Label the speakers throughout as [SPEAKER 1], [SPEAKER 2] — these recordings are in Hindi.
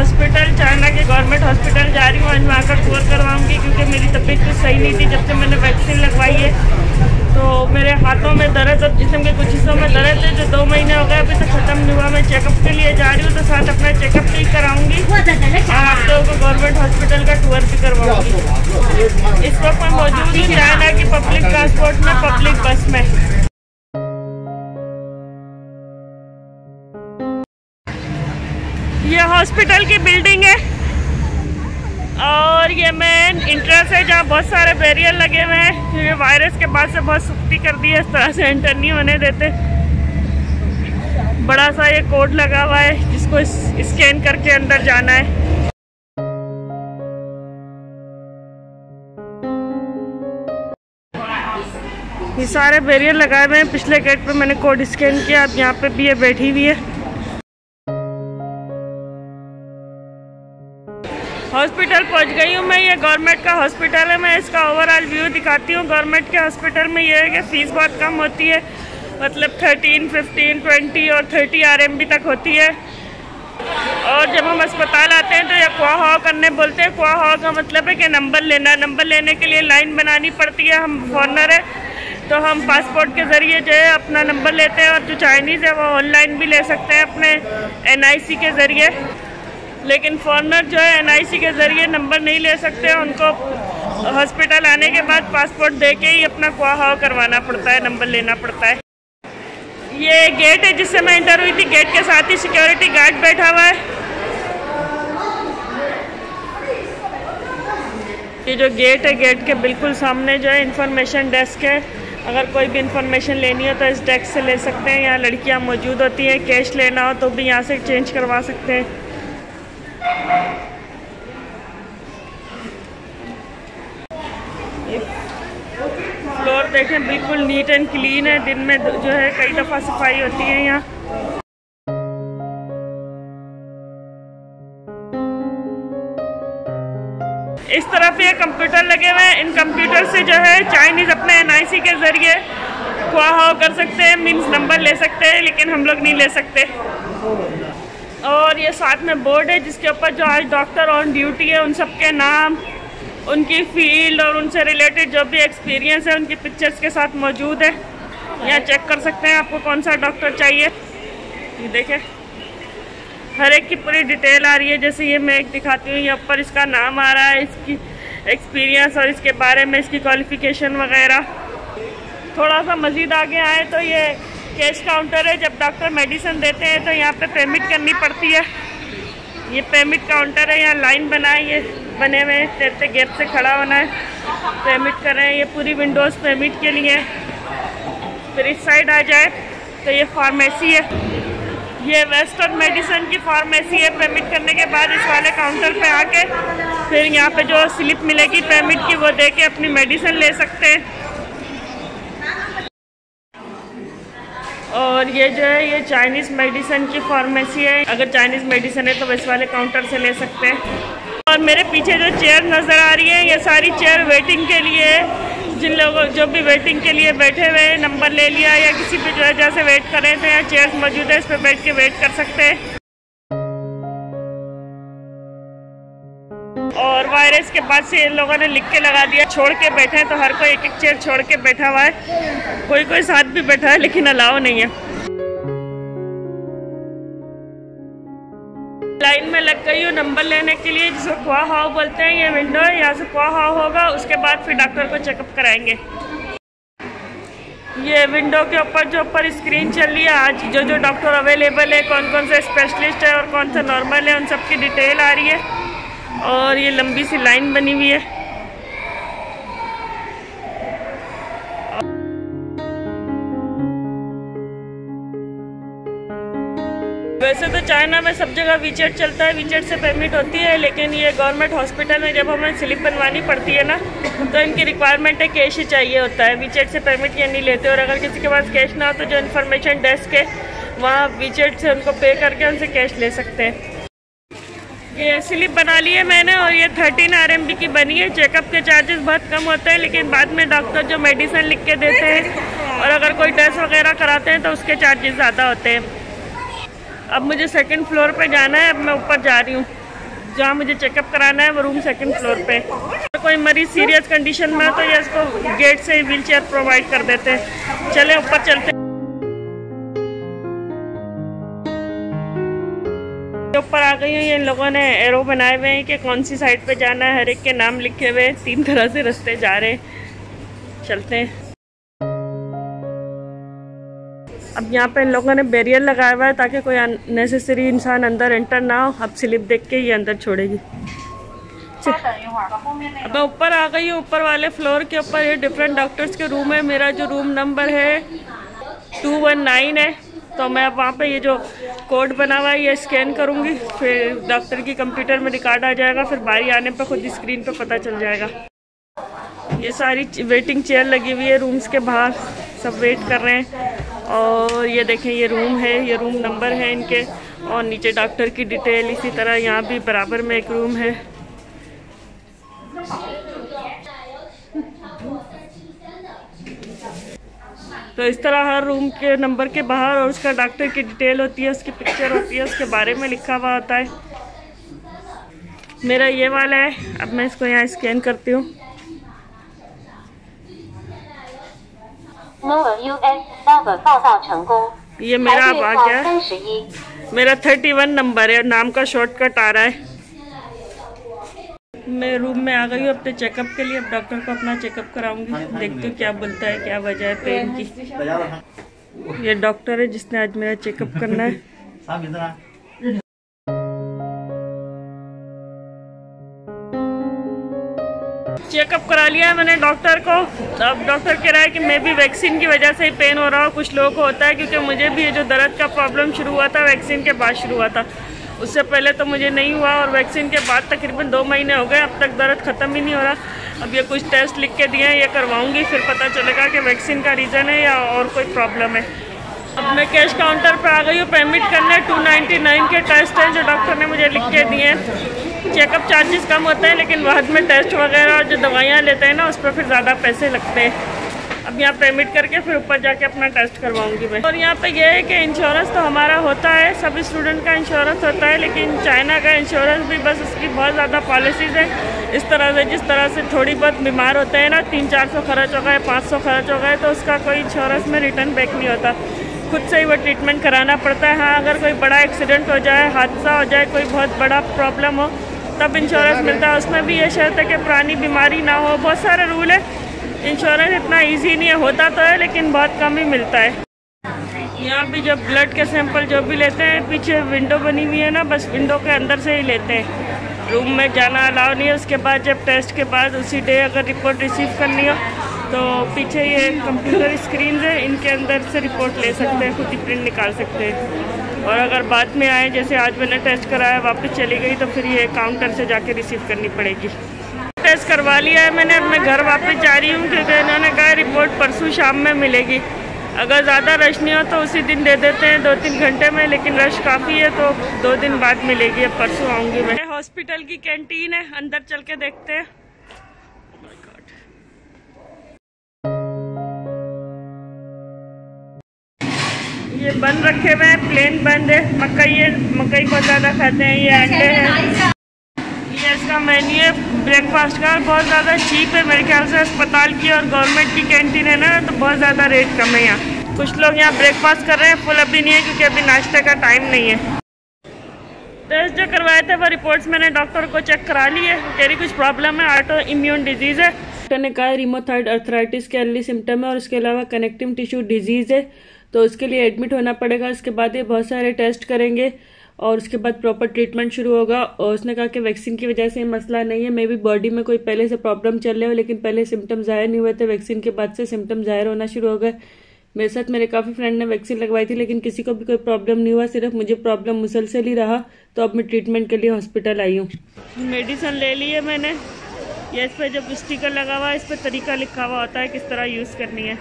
[SPEAKER 1] हूँ हॉस्पिटल चाइना के गवर्नमेंट हॉस्पिटल जा रही हूँ। आज वहाँ का टूर करवाऊँगी क्योंकि मेरी तबीयत कुछ सही नहीं थी जब से मैंने वैक्सीन लगवाई है। तो मेरे हाथों में दर्द और जिसम के कुछ हिस्सों में दर्द है जो दो महीने हो गए अभी तक ख़त्म नहीं हुआ। मैं चेकअप के लिए जा रही हूँ तो साथ अपना चेकअप भी कराऊँगी। और आप लोगों को गवर्नमेंट हॉस्पिटल का टूर भी करवाऊँगी। इस वक्त मैं मौजूद हूँ चाइना की पब्लिक ट्रांसपोर्ट में पब्लिक बस में। हॉस्पिटल की बिल्डिंग है। और ये मेन इंट्रेंस है जहाँ बहुत सारे बैरियर लगे हुए हैं। क्योंकि वायरस के बाद से बहुत सख्ती कर दी है, इस तरह से एंटर नहीं होने देते। बड़ा सा ये कोड लगा हुआ है, जिसको स्कैन करके अंदर जाना है। ये सारे बैरियर लगाए हुए हैं। पिछले गेट पे मैंने कोड स्कैन किया, अब यहाँ पे भी ये बैठी हुई है। हॉस्पिटल पहुँच गई हूँ मैं, ये गवर्नमेंट का हॉस्पिटल है, मैं इसका ओवरऑल व्यू दिखाती हूँ। गवर्नमेंट के हॉस्पिटल में ये है कि फ़ीस बहुत कम होती है मतलब थर्टीन फिफ्टीन ट्वेंटी और थर्टी आर तक होती है। और जब हम अस्पताल आते हैं तो ये कुआ हाव करने बोलते हैं। कुआ हाव का मतलब है कि नंबर लेना, नंबर लेने के लिए लाइन बनानी पड़ती है। हम फॉरनर है तो हम पासपोर्ट के ज़रिए जो है अपना नंबर लेते हैं और जो चाइनीज़ है वो ऑनलाइन भी ले सकते हैं अपने एनआईसी के ज़रिए। लेकिन फॉरनर जो है एनआईसी के ज़रिए नंबर नहीं ले सकते, उनको हॉस्पिटल आने के बाद पासपोर्ट दे के ही अपना कुआ हाव करवाना पड़ता है, नंबर लेना पड़ता है। ये गेट है जिससे मैं इंटर हुई थी गेट के साथ ही सिक्योरिटी गार्ड बैठा हुआ है। ये जो गेट है गेट के बिल्कुल सामने जो है इंफॉर्मेशन डेस्क है। अगर कोई भी इंफॉर्मेशन लेनी हो तो इस डेस्क से ले सकते हैं, यहाँ लड़कियाँ मौजूद होती हैं कैश लेना हो तो भी यहाँ से चेंज करवा सकते हैं। फ्लोर देखें, बिल्कुल नीट एंड क्लीन है। दिन में जो है, कई दफ़ा सफ़ाई होती है यहाँ। इस तरफ़ ये कंप्यूटर लगे हुए हैं। इन कंप्यूटर से जो है चाइनीज़ अपने एनआईसी के ज़रिए ख्वाह कर सकते हैं मीन्स नंबर ले सकते हैं, लेकिन हम लोग नहीं ले सकते। और ये साथ में बोर्ड है, जिसके ऊपर जो आज डॉक्टर ऑन ड्यूटी है, उन सब के नाम, उनकी फ़ील्ड और उनसे रिलेटेड जो भी एक्सपीरियंस है, उनकी पिक्चर्स के साथ मौजूद है। यहाँ चेक कर सकते हैं आपको कौन सा डॉक्टर चाहिए। देखें हर एक की पूरी डिटेल आ रही है, जैसे ये मैं एक दिखाती हूँ, यहाँ पर इसका नाम आ रहा है, इसकी एक्सपीरियंस और इसके बारे में, इसकी क्वालिफ़िकेशन वगैरह। थोड़ा सा मज़ीद आगे आए तो ये कैश काउंटर है। जब डॉक्टर मेडिसिन देते हैं तो यहाँ पे पेमेंट करनी पड़ती है। ये पेमेंट काउंटर है, यहाँ लाइन बना है, ये बने हुए तेरते गेट से खड़ा होना है। पेमेंट कर रहे हैं, ये पूरी विंडोज़ पेमेंट के लिए। फिर इस साइड आ जाए तो ये फार्मेसी है। ये वेस्टर्न मेडिसिन की फार्मेसी है। पेमेंट करने के बाद इस वाले काउंटर पे आके फिर यहाँ पे जो स्लिप मिलेगी पेमेंट की, वो दे के अपनी मेडिसिन ले सकते हैं। और ये जो है, ये चाइनीज़ मेडिसिन की फार्मेसी है। अगर चाइनीज़ मेडिसिन है तो वैसे वाले काउंटर से ले सकते हैं। और मेरे पीछे जो चेयर नज़र आ रही है, ये सारी चेयर वेटिंग के लिए जिन लोगों, जो भी वेटिंग के लिए बैठे हुए नंबर ले लिया या किसी भी जो है जैसे वेट कर रहे थे या चेयर्स मौजूद है, इस पर बैठ के वेट कर सकते हैं। और वायरस के बाद से इन लोगों ने लिख के लगा दिया, छोड़ के बैठे हैं तो हर कोई एक एक चेयर छोड़ के बैठा हुआ है। कोई कोई साथ भी बैठा है, लेकिन अलाव नहीं है। लाइन में लग गई हूँ नंबर लेने के लिए जिसको क्वा हाव बोलते हैं, ये विंडो है, यहाँ से क्वा हाव होगा, उसके बाद फिर डॉक्टर को चेकअप कराएँगे। ये विंडो के ऊपर जो ऊपर स्क्रीन चल रही है, आज जो जो डॉक्टर अवेलेबल है कौन कौन से स्पेशलिस्ट है और कौन सा नॉर्मल है, उन सब की डिटेल आ रही है। और ये लंबी सी लाइन बनी हुई है। वैसे तो चाइना में सब जगह वीचेट चलता है वीचेट से पेमेंट होती है, लेकिन ये गवर्नमेंट हॉस्पिटल में जब हमें स्लिप बनवानी पड़ती है ना तो इनकी रिक्वायरमेंट है कैश ही चाहिए होता है। वीचेट से पेमेंट ये नहीं लेते और अगर किसी के पास कैश ना हो तो जो इन्फॉर्मेशन डेस्क है, वहाँ वीचेट से उनको पे करके उनसे कैश ले सकते हैं। ये स्लिप बना ली है मैंने और ये थर्टीन आरएमबी की बनी है। चेकअप के चार्जेस बहुत कम होते हैं, लेकिन बाद में डॉक्टर जो मेडिसिन लिख के देते हैं और अगर कोई टेस्ट वगैरह कराते हैं तो उसके चार्जेस ज़्यादा होते हैं। अब मुझे सेकंड फ्लोर पे जाना है, अब मैं ऊपर जा रही हूँ। जहाँ मुझे चेकअप कराना है, वो रूम सेकंड फ्लोर पे। तो कोई मरीज़ सीरियस कंडीशन में है तो ये इसको गेट से व्हील चेयर प्रोवाइड कर देते हैं। चले, ऊपर चलते ऊपर आ गई हूँ, ये इन लोगों ने एरो बनाए हुए हैं कि कौन सी साइड पे जाना है, हर एक के नाम लिखे हुए तीन तरह से रास्ते जा रहे हैं। चलते हैं। अब यहाँ पे इन लोगों ने बैरियर लगाया हुआ है ताकि कोई नेसेसरी इंसान अंदर एंटर ना हो। अब स्लिप देख के ये अंदर छोड़ेगी। अब मैं ऊपर आ गई हूँ, ऊपर वाले फ्लोर के ऊपर। ये डिफरेंट डॉक्टर्स के रूम है। मेरा जो रूम नंबर है टू वन नाइन है। तो मैं वहाँ पे ये जो कोड बना हुआ है, ये स्कैन करूँगी, फिर डॉक्टर की कंप्यूटर में रिकॉर्ड आ जाएगा, फिर बारी आने पर खुद स्क्रीन पर पता चल जाएगा। ये सारी वेटिंग चेयर लगी हुई है रूम्स के बाहर, सब वेट कर रहे हैं। और ये देखें, ये रूम है, ये रूम नंबर है इनके, और नीचे डॉक्टर की डिटेल इसी तरह यहाँ भी बराबर में एक रूम है। तो इस तरह हर रूम के नंबर के बाहर और उसका डॉक्टर की डिटेल होती है उसकी पिक्चर होती है उसके बारे में लिखा हुआ होता है। मेरा ये वाला है अब मैं इसको यहाँ स्कैन करती हूँ। ये मेरा अब आ गया। मेरा थर्टी वन नंबर है नाम का शॉर्टकट आ रहा है। मैं रूम में आ गई हूँ अपने चेकअप के लिए अब डॉक्टर को अपना चेकअप कराऊँगी। देखती हूँ क्या बोलता है क्या वजह है पेन की ये डॉक्टर है जिसने आज मेरा चेकअप करना है। चेकअप करा लिया है मैंने डॉक्टर को। अब डॉक्टर कह रहा है कि मैं भी वैक्सीन की वजह से ही पेन हो रहा हूँ। कुछ लोगों को होता है क्योंकि मुझे भी ये जो दर्द का प्रॉब्लम शुरू हुआ था वैक्सीन के बाद शुरू हुआ था। उससे पहले तो मुझे नहीं हुआ और वैक्सीन के बाद तकरीबन दो महीने हो गए, अब तक दर्द ख़त्म ही नहीं हो रहा। अब ये कुछ टेस्ट लिख के दिए हैं, ये करवाऊँगी, फिर पता चलेगा कि वैक्सीन का रीज़न है या और कोई प्रॉब्लम है। अब मैं कैश काउंटर पर आ गई हूँ पेमेंट करने टू के टेस्ट हैं, जो डॉक्टर ने मुझे लिख के दिए हैं। चेकअप चार्जेस कम होते हैं, लेकिन बाद में टेस्ट वगैरह जो दवाइयाँ लेते हैं ना, उस पर फिर ज़्यादा पैसे लगते हैं। अब यहाँ पेमेंट करके फिर ऊपर जाके अपना टेस्ट करवाऊँगी मैं। और यहाँ पे ये है कि इंश्योरेंस तो हमारा होता है सभी स्टूडेंट का इंश्योरेंस होता है लेकिन चाइना का इंश्योरेंस भी बस उसकी बहुत ज़्यादा पॉलिसीज़ है। इस तरह से जिस तरह से थोड़ी बहुत बीमार होते हैं ना तीन चार सौ खर्च हो गए पाँच सौ खर्च हो गए तो उसका कोई इंश्योरेंस में रिटर्न बैक नहीं होता। खुद से ही वो ट्रीटमेंट कराना पड़ता है। हाँ अगर कोई बड़ा एक्सीडेंट हो जाए हादसा हो जाए कोई बहुत बड़ा प्रॉब्लम हो तब इंश्योरेंस मिलता है। उसमें भी ये शर्त है कि पुरानी बीमारी ना हो। बहुत सारे रूल है। इंश्योरेंस इतना इजी नहीं है, होता तो है, लेकिन बहुत कम ही मिलता है। यहाँ भी जब ब्लड के सैंपल जो भी लेते हैं, पीछे विंडो बनी हुई है ना, बस विंडो के अंदर से ही लेते हैं। रूम में जाना अलाउ नहीं है, उसके बाद जब टेस्ट के बाद उसी डे अगर रिपोर्ट रिसीव करनी हो तो पीछे ये कंप्यूटर स्क्रीन है, इनके अंदर से रिपोर्ट ले सकते हैं, खुद ही प्रिंट निकाल सकते हैं। और अगर बाद में आए, जैसे आज मैंने टेस्ट कराया, वापस चली गई तो फिर ये काउंटर से जाके रिसीव करनी पड़ेगी। टेस्ट करवा लिया है मैंने। अब मैं घर वापस जा रही हूँ क्योंकि इन्होंने कहा रिपोर्ट परसों शाम में मिलेगी। अगर ज़्यादा रश नहीं हो तो उसी दिन दे देते हैं दो तीन घंटे में लेकिन रश काफ़ी है तो दो दिन बाद मिलेगी। अब परसों आऊँगी मैं। हॉस्पिटल की कैंटीन है अंदर चल के देखते हैं। ये बंद रखे हुए हैं प्लेन बंद है। मकई है मकई को ज़्यादा खाते हैं ये अंडे हैं। ये इसका मेन्यू है। ब्रेकफास्ट का बहुत ज़्यादा चीप है मेरे ख्याल से अस्पताल की और गवर्नमेंट की कैंटीन है ना तो बहुत ज़्यादा रेट कम है यहाँ। कुछ लोग यहाँ ब्रेकफास्ट कर रहे हैं फुल अभी नहीं है क्योंकि अभी नाश्ते का टाइम नहीं है। टेस्ट जो करवाए थे वो रिपोर्ट्स मैंने डॉक्टर को चेक करा ली है। तेरी कुछ प्रॉब्लम है? आटो इम्यून डिज़ीज़ है। डॉक्टर ने कहा रिमोथाइड अर्थराइटिस के अर्ली सिम्टम है और उसके अलावा कनेक्टिव टिश्यू डिज़ीज़ है। तो उसके लिए एडमिट होना पड़ेगा, उसके बाद ये बहुत सारे टेस्ट करेंगे। और उसके बाद प्रॉपर ट्रीटमेंट शुरू होगा। और उसने कहा कि वैक्सीन की वजह से मसला नहीं है। मे भी बॉडी में कोई पहले से प्रॉब्लम चल रहे हो, लेकिन पहले सिम्टम ज़ाहिर नहीं हुए थे। वैक्सीन के बाद से सिम्टम ज़ाहिर होना शुरू हो गए। मेरे साथ मेरे काफ़ी फ्रेंड ने वैक्सीन लगवाई थी, लेकिन किसी को भी कोई प्रॉब्लम नहीं हुआ। सिर्फ़ मुझे प्रॉब्लम मुसलसल ही रहा। तो अब मैं ट्रीटमेंट के लिए हॉस्पिटल आई हूँ। मेडिसन ले ली है मैंने। ये इस पर जब स्टिकर लगा हुआ है, इस पर तरीका लिखा हुआ होता है किस तरह यूज़ करनी है।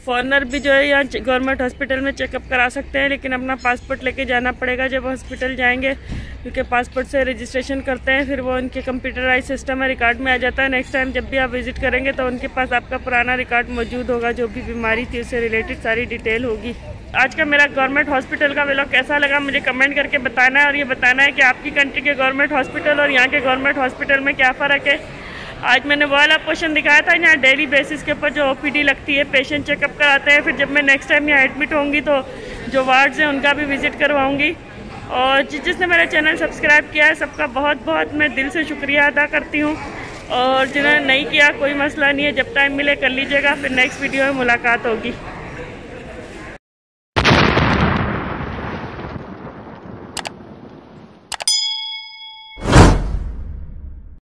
[SPEAKER 1] फॉरनर भी जो है यहाँ गवर्नमेंट हॉस्पिटल में चेकअप करा सकते हैं, लेकिन अपना पासपोर्ट लेके जाना पड़ेगा जब हॉस्पिटल जाएँगे, क्योंकि पासपोर्ट से रजिस्ट्रेशन करते हैं, फिर वो उनके कंप्यूटराइज सिस्टम में रिकॉर्ड में आ जाता है। नेक्स्ट टाइम जब भी आप विज़िट करेंगे तो उनके पास आपका पुराना रिकॉर्ड मौजूद होगा, जो भी बीमारी थी, उससे रिलेटेड सारी डिटेल होगी। आज का मेरा गवर्नमेंट हॉस्पिटल का व्लॉग कैसा लगा, मुझे कमेंट करके बताना है, और ये बताना है कि आपकी कंट्री के गवर्नमेंट हॉस्पिटल और यहाँ के गवर्नमेंट हॉस्पिटल में क्या फ़र्क है। आज मैंने वाला पोर्शन दिखाया था, यहाँ डेली बेसिस के ऊपर जो ओपीडी लगती है पेशेंट चेकअप कराते हैं, फिर जब मैं नेक्स्ट टाइम यहाँ एडमिट होंगी तो जो वार्ड्स हैं उनका भी विज़िट करवाऊँगी। और जिस जिसने मेरा चैनल सब्सक्राइब किया है, सबका बहुत बहुत मैं दिल से शुक्रिया अदा करती हूँ। और जिन्होंने नहीं किया, कोई मसला नहीं है, जब टाइम मिले कर लीजिएगा, फिर नेक्स्ट वीडियो में मुलाकात होगी।